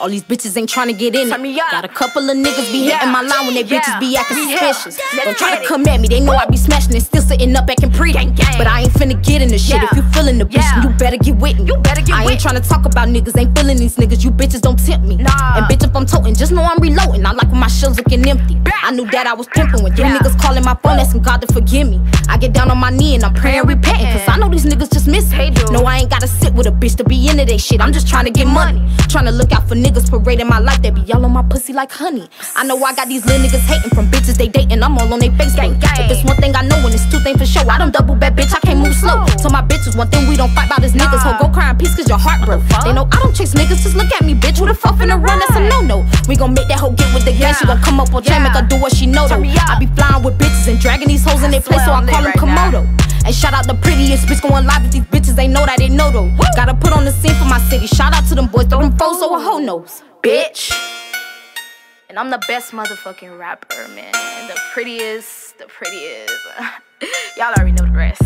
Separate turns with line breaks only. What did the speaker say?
All these bitches ain't trying to get in it. Got a couple of niggas be hitting my line when they bitches be acting suspicious. Don't try to come at me, they know I be smashing and still sitting up acting pretty. But I ain't finna get in the shit. If you feeling the bitch, you better get with me.
You better get
I ain't trying to talk about niggas, ain't feeling these niggas. You bitches don't tempt me.
Nah.
And bitch, if I'm toting, just know I'm reloading. I like when my shells looking empty. I knew that I was pimping when three niggas calling my phone, asking God to forgive me. I get down on my knee and I'm praying, repenting. Cause I know these niggas just miss
They
me. No, I ain't gotta sit with a bitch to be into they shit. I'm just trying to get money. Trying to look out for niggas parading my life. They be all on my pussy like honey. I know I got these little niggas hating from bitches they dating. I'm all on they Facebook.
Gang, gang.
If it's one thing I know and it's two things for sure. I don't double back, bitch. I can't move slow. Oh. So my bitches, one thing we don't fight about is niggas. Ho,
Nah.
go cry in peace cause your heart broke. They know I don't chase niggas. Just look at me, bitch. Who the fuck finna run? That's a no no. We gon' make that hoe get with the gang. She
Yeah.
gon' come up on chain,
Yeah.
make her do what she know though.
Turn me up.
I be flying with bitches and dragging these hoes in their place, so I call them
right
Komodo. And shout out the bitch going live with these bitches. They know that they know though. Gotta put on the scene for my city. Shout out to them boys, throw them foes so a hoe knows. Bitch.
And I'm the best motherfucking rapper, man. The prettiest, the prettiest. Y'all already know the rest.